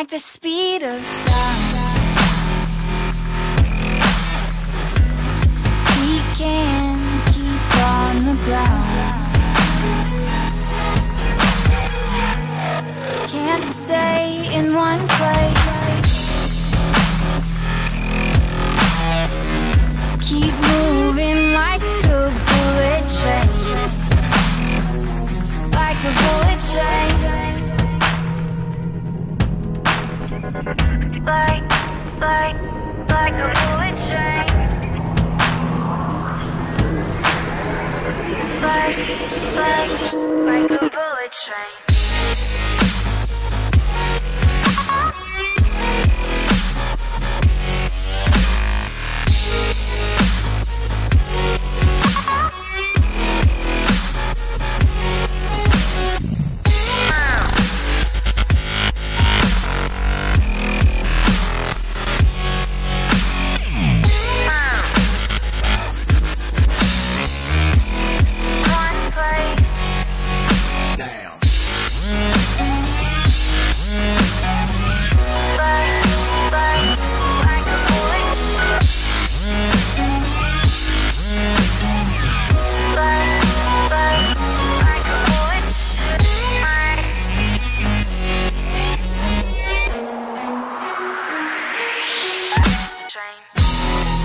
Like the speed of sound. We can keep on the ground. Can't stay like,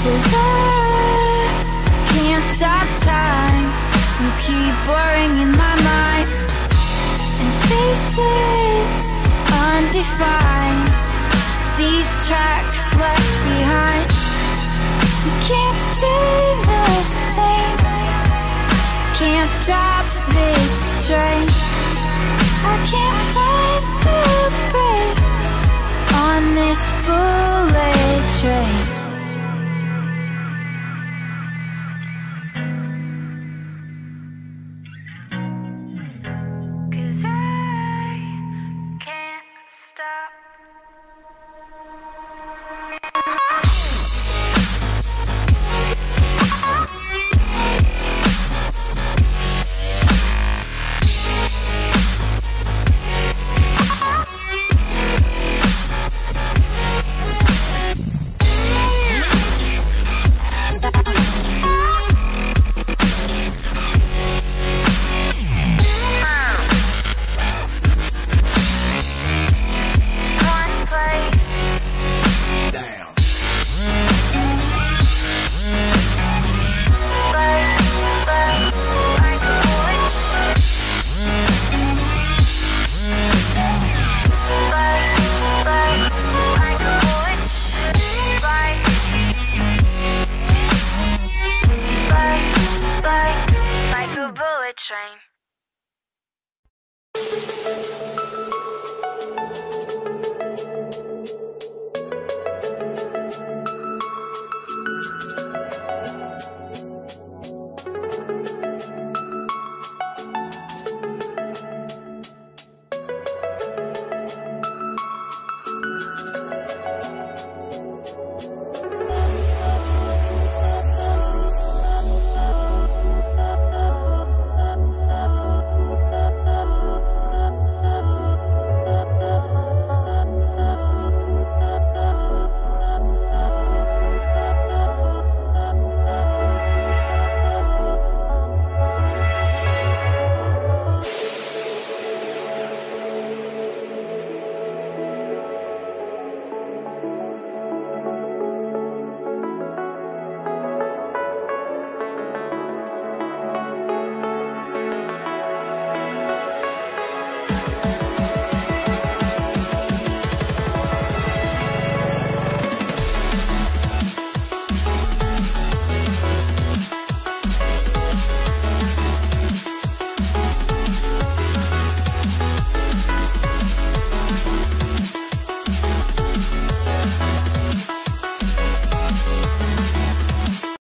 Cause I can't stop time. You keep blurring in my mind. And spaces undefined. These tracks left behind. You can't stay the same. Can't stop this train. I can't find the brakes on this bullet bullet train.